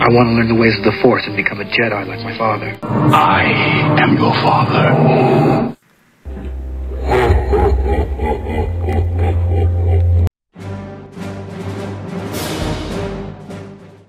I want to learn the ways of the Force and become a Jedi like my father. I am your father.